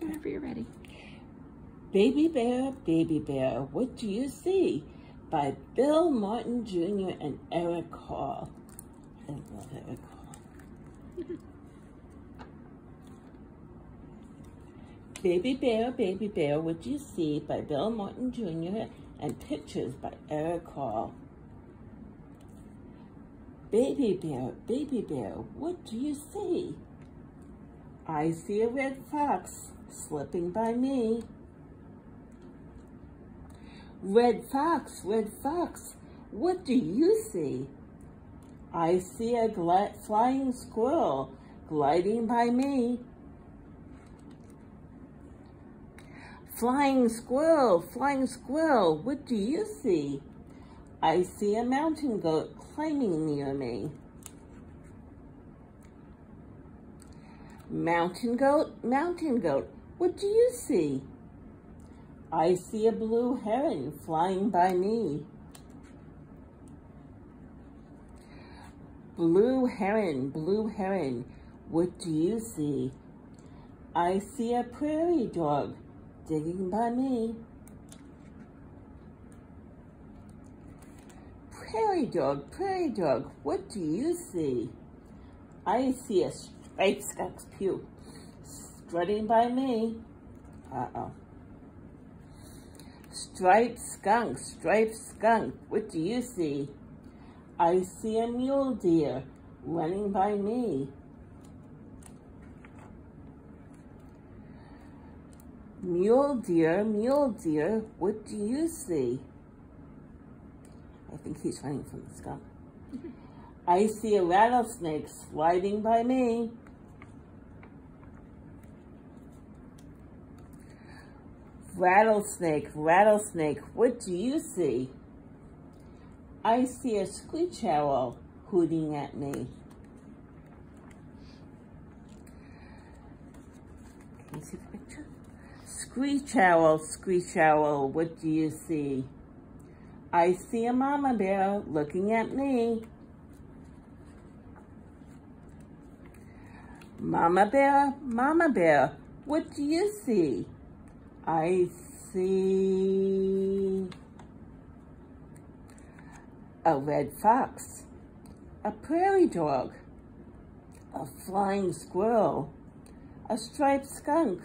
Whenever you're ready. Baby Bear, Baby Bear, What Do You See? by Bill Martin Jr. and Eric Carle. I love Eric Carle. Baby Bear, Baby Bear, What Do You See? by Bill Martin Jr. and pictures by Eric Carle. Baby Bear, Baby Bear, what do you see? I see a red fox slipping by me. Red fox, red fox, what do you see? I see a flying squirrel gliding by me. Flying squirrel, flying squirrel, what do you see? I see a mountain goat climbing near me. Mountain goat, mountain goat, what do you see? I see a blue heron flying by me. Blue heron, blue heron, what do you see? I see a prairie dog digging by me. Prairie dog, prairie dog, what do you see? I see a striped skunk's pew strutting by me. Uh-oh. Striped skunk, striped skunk, what do you see? I see a mule deer running by me. Mule deer, mule deer, what do you see? I think he's running from the skunk. I see a rattlesnake sliding by me. Rattlesnake, rattlesnake, what do you see? I see a screech owl hooting at me. Can you see the picture? Screech owl, screech owl, what do you see? I see a mama bear looking at me. Mama bear, mama bear, what do you see? I see a red fox, a prairie dog, a flying squirrel, a striped skunk,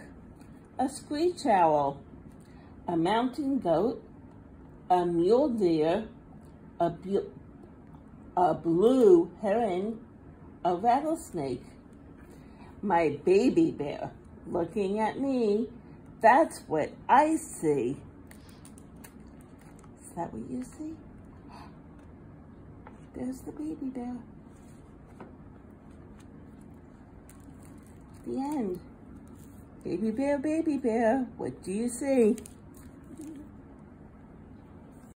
a screech owl, a mountain goat, a mule deer, a, a blue heron, a rattlesnake, my baby bear looking at me. That's what I see. Is that what you see? There's the baby bear. The end. Baby bear, baby bear, what do you see?